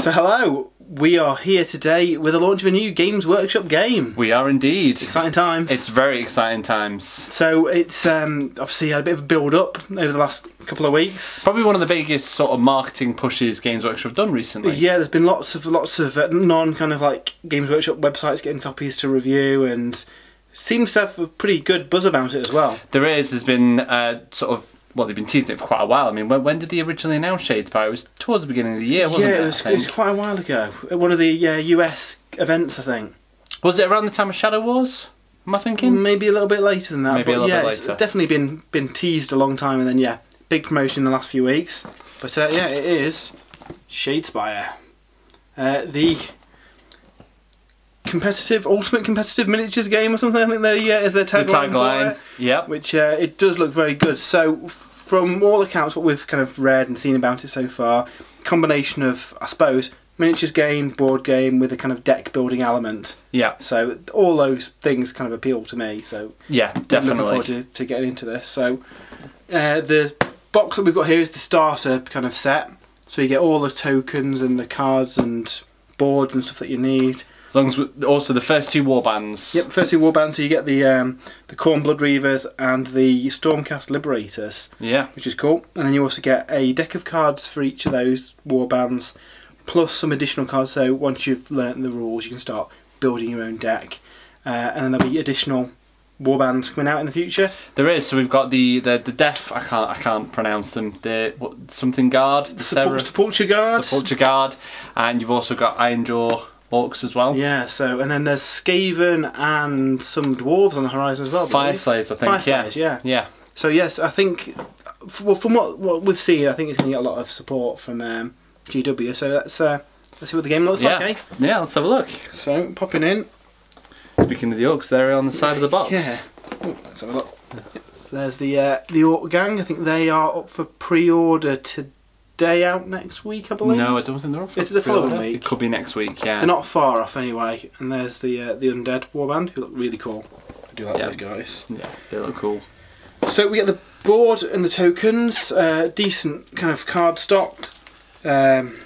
So hello, we are here today with the launch of a new Games Workshop game. We are indeed. Exciting times. It's very exciting times. so it's um, obviously had a bit of a build up over the last couple of weeks. Probably one of the biggest sort of marketing pushes Games Workshop have done recently. Yeah, there's been lots of lots of uh, non kind of like Games Workshop websites getting copies to review and seems to have a pretty good buzz about it as well. There is. There's been uh, sort of. Well, they've been teasing it for quite a while. I mean, when, when did they originally announce Shadespire? It was towards the beginning of the year, wasn't yeah, it? it was, I it was quite a while ago. At one of the uh, US events, I think. Was it around the time of Shadow Wars? Am I thinking? Maybe a little bit later than that. Maybe a but little yeah, bit it's later. definitely been been teased a long time, and then yeah, big promotion in the last few weeks. But uh, yeah, it is Shadespire, uh, the competitive, ultimate competitive miniatures game or something. I think they yeah is their tagline. for tagline. Yep. which uh, it does look very good. So from all accounts, what we've kind of read and seen about it so far, combination of I suppose miniatures game, board game with a kind of deck building element. Yeah. So all those things kind of appeal to me. So Yeah. I'm looking forward Definitely. to, to getting into this. So uh, the box that we've got here is the starter kind of set. So you get all the tokens and the cards and boards and stuff that you need. As long as also the first two warbands. Yep, first two warbands, so you get the um, the Khorne Blood Reavers and the Stormcast Liberators, Yeah. which is cool. And then you also get a deck of cards for each of those warbands, plus some additional cards. So once you've learnt the rules, you can start building your own deck. Uh, and then there'll be additional warbands coming out in the future. There is. So we've got the the the deaf. I can't I can't pronounce them. The what, something guard. The your guard. Sepulchral Guard, and you've also got Ironjaw Orcs as well. Yeah, so and then there's Skaven and some dwarves on the horizon as well. Fire. Slayers, I think. Fire yeah. Slayers, yeah. Yeah. So yes, I think well, from what what we've seen, I think it's going to get a lot of support from um, GW. So let's uh, let's see what the game looks Yeah. like. Eh? Yeah. Let's have a look. So popping in. Speaking of the Orcs, they're on the side of the box. Yeah. Ooh, let's have a look. So there's the uh, the Orc Gang. I think they are up for pre-order today, out next week, I believe. No, I don't think they're up for Is it the following week? It could be next week. Yeah. They're not far off anyway. And there's the uh, the Undead Warband, who look really cool. I do like Yeah. those guys. Yeah. They look cool. So we get the board and the tokens, uh, decent kind of card stock, um,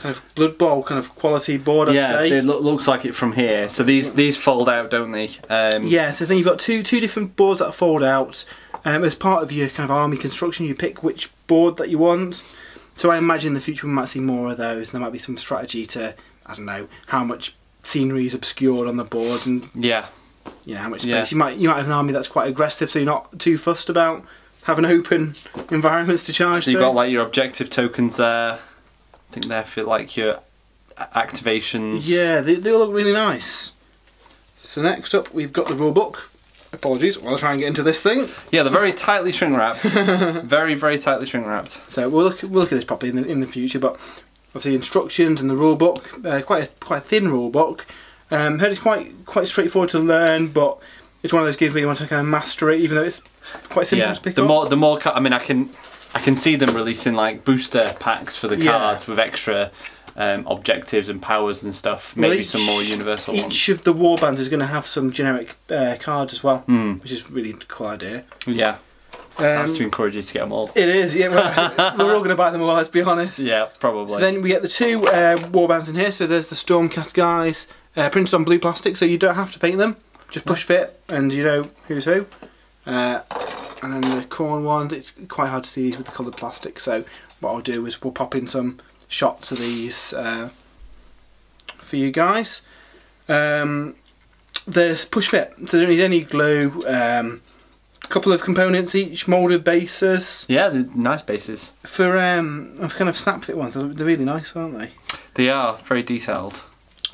kind of Blood Bowl kind of quality board. I'd yeah. say. It loo- looks like it from here. So these these fold out, don't they? Um, Yeah, so I think you've got two two different boards that fold out. Um, as part of your kind of army construction, you pick which board that you want. So I imagine in the future we might see more of those, and there might be some strategy to I don't know how much scenery is obscured on the board, and Yeah. you know how much space Yeah. you might you might have an army that's quite aggressive, so you're not too fussed about having open environments to charge. So you've through. got like your objective tokens there. I think they're for like your activations. Yeah, they, they all look really nice. So next up, we've got the rule book. Apologies, I'll try and get into this thing. Yeah, they're very tightly shrink wrapped. very, very tightly shrink wrapped. So we'll look we'll look at this properly in the, in the future. But obviously, instructions and the rule book, uh, quite a, quite a thin rule book. Um, heard it's quite quite straightforward to learn, but it's one of those games where you want to kind of master it, even though it's quite simple Yeah. to pick The up. more, the more. I mean, I can, I can see them releasing like booster packs for the Yeah. cards with extra um, objectives and powers and stuff. Well, Maybe each- some more universal ones. Each of the warbands is going to have some generic uh, cards as well, Hmm. which is really cool idea. Yeah. Um, That's to encourage you to get them all. it is, yeah. We're, we're all going to buy them all. Let's be honest. Yeah, probably. So then we get the two uh, warbands in here. So there's the Stormcast guys, uh, printed on blue plastic, so you don't have to paint them. Just push fit, and you know who's who. Uh, and then the Khorne ones, it's quite hard to see these with the coloured plastic. So what I'll do is we'll pop in some shots of these uh, for you guys. Um, there's push fit, so don't need any glue. Um, couple of components each, moulded bases yeah, they're nice bases. for um, for kind of snap fit ones. They're they're really nice, aren't they? They are very detailed.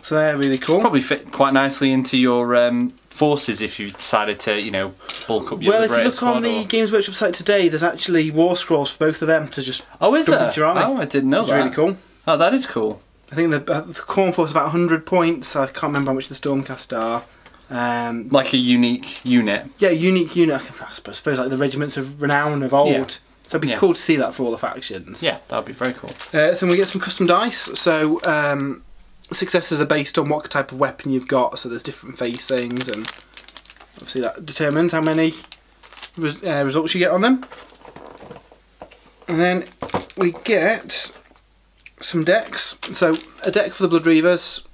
So they're really cool. Probably fit quite nicely into your um, forces if you decided to, you know, bulk up your well, if you look on the or- Games Workshop site today, there's actually war scrolls for both of them to just. Oh, is there? your army. Oh, I didn't know It's that. really cool. Oh, that is cool. I think the, uh, the Khorne Force is about 100 points. I can't remember how much the Stormcast are. Um, Like a unique unit. yeah, unique unit. I suppose, like the regiments of renown of old. Yeah. So it'd be Yeah. cool to see that for all the factions. Yeah, that would be very cool. Uh, so we get some custom dice. So um, successes are based on what type of weapon you've got. So there's different facings, and obviously that determines how many res- uh, results you get on them. And then we get some decks. So a deck for the Blood Reavers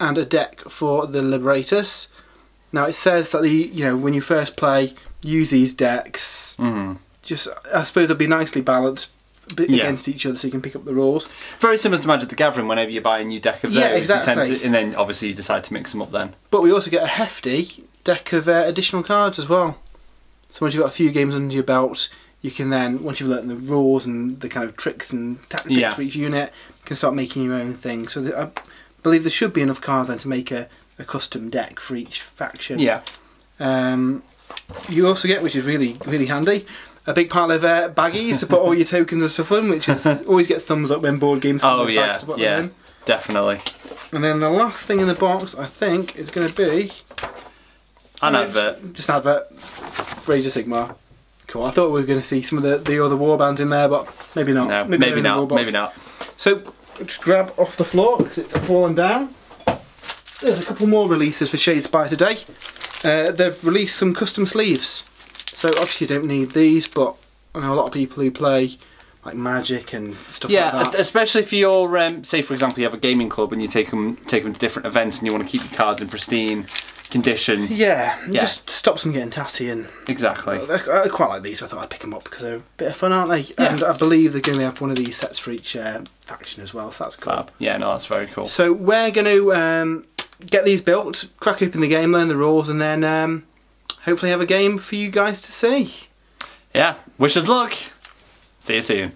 and a deck for the Liberators. Now it says that the you know when you first play, use these decks. hmm Just I suppose they'll be nicely balanced Yeah. against each other, so you can pick up the rules. Very similar to Magic the Gathering. Whenever you buy a new deck of Yeah, those, you tend exactly. to- and then obviously you decide to mix them up. Then But we also get a hefty deck of uh, additional cards as well. So once you've got a few games under your belt, you can then, once you've learned the rules and the kind of tricks and tactics Yeah. for each unit, you can start making your own thing. So th- I believe there should be enough cards then to make a, a custom deck for each faction. yeah, Um, you also get, which is really really handy, a big pile of uh, baggies to put all your tokens and stuff in, which is always gets thumbs up when board games. come Oh with yeah, bags to put them yeah, in. definitely. And then the last thing in the box, I think, is going to be An No, advert. Just an advert for Age of Sigmar. Cool. I thought we were going to see some of the, the other warbands in there, but maybe not. No, maybe in not. Maybe not. So just grab off the floor because it's fallen down. There's a couple more releases for Shadespire today. Uh, they've released some custom sleeves. So obviously you don't need these, but I know a lot of people who play like Magic and stuff Yeah, like especially if you're, um, say, for example, you have a gaming club and you take them take them to different events and you want to keep your cards in pristine condition. Yeah, Yeah. just stops them getting tatty and Exactly. I I quite like these, so I thought I'd pick them up because they're a bit of fun, aren't they? Yeah. And I believe they're going to have one of these sets for each uh, faction as well, so that's cool. Fab. Yeah, no, that's very cool. So we're going to um, get these built, crack open the game, learn the rules, and then um, hopefully have a game for you guys to see. Yeah. Wish us luck. See you soon.